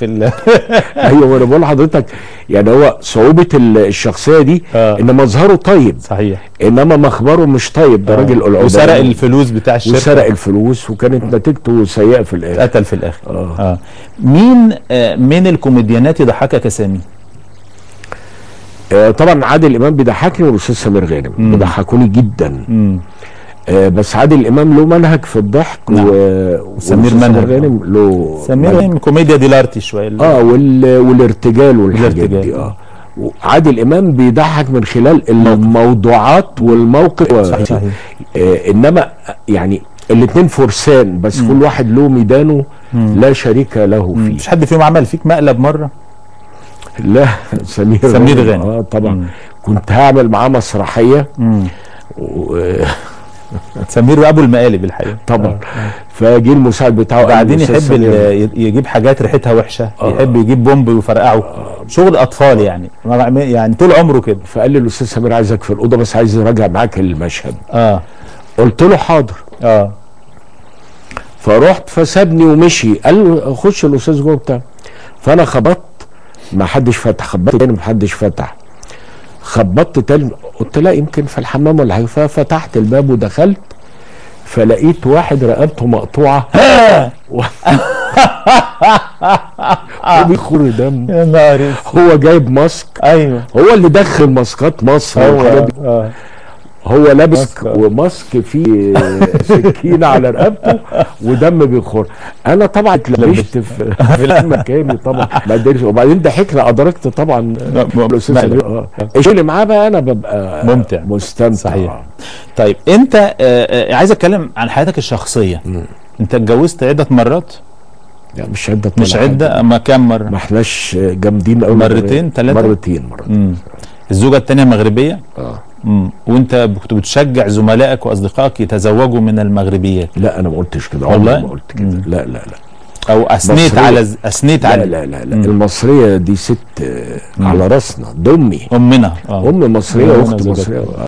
في ال... أيوه وأنا بقول لحضرتك يعني هو صعوبة ال- الشخصية دي آه. إن مظهره طيب صحيح. إنما مخبره مش طيب ده راجل قلعوبة وسرق الفلوس بتاع الشركة. وسرق الفلوس وكانت نتيجته سيئة في الآخر. اتقتل في الآخر. آه. آه. مين آه من الكوميديانات يضحكك يا سامي؟ آه طبعا عادل إمام بيضحكني والأستاذ سمير غانم. بيضحكوني جدا. مم. آه بس عادل إمام له منهج في الضحك نعم. و... سمير والأستاذ منهج. غانم له سمير. غانم كوميديا ديلارتي شوية آه وال... والارتجال والحاجات الارتجال. دي آه عادل إمام بيضحك من خلال الموضوعات والموقف صحيح صحيح آه إنما يعني الاثنين فرسان بس كل واحد له ميدانه لا شريك له فيه مش حد فيهم عمل فيك مقلب مرة؟ لا سمير سمير غانم. آه طبعا مم. كنت هعمل معاه مسرحية. و... سمير ابو المقالب الحقيقة. طبعا. فجه المساعد بتاعه بعدين يحب يجيب حاجات ريحتها وحشة يحب يجيب بومب ويفرقعه. شغل أطفال يعني. يعني طول عمره كده. فقال لي الأستاذ سمير عايزك في الأوضة بس عايز يراجع معاك المشهد. آه. قلت له حاضر. آه. فرحت فسابني ومشي. قال له خش الأستاذ جوه بتاع. فأنا خبطت. ما حدش فتح. خبطت تاني ما حدش فتح. خبطت تاني. قلت لا يمكن في الحمام ولا حاجة. ففتحت الباب ودخلت. فلقيت واحد رقبته مقطوعة. و- وبيخر دم يا نهار هو جايب ماسك. أيوه. هو اللي دخل ماسكات مصر. آه. هو لابس ماسك. وماسك فيه سكينة على رقبته ودم بيخر أنا طبعا اتلبشت في في مكاني طبعا. ما قدرتش. وبعدين ضحكنا أدركت طبعا. الأستاذ الشغل اللي معاه بقى أنا ببقى ممتع. مستمتع. صحيح. طيب أنت آه، آه، عايز أتكلم عن حياتك الشخصية. أنت اتجوزت عدة مرات؟ لا مش عدة مش. عدة أما كام مرة؟ ما احناش جامدين قوي مرتين، تلاتة؟ مرتين مرتين. مم. الزوجة الثانية مغربية؟ آه. مم. وانت كنت بتشجع زملائك وأصدقائك يتزوجوا من المغربيات لا أنا ما قلتش كده والله؟ عمري ما قلت كده مم. لا لا لا أو أثنيت. على ز- أثنيت لا على لا لا, لا. المصرية دي ست آه، على راسنا دمي أمنا آه ام مصرية وأخت. مصرية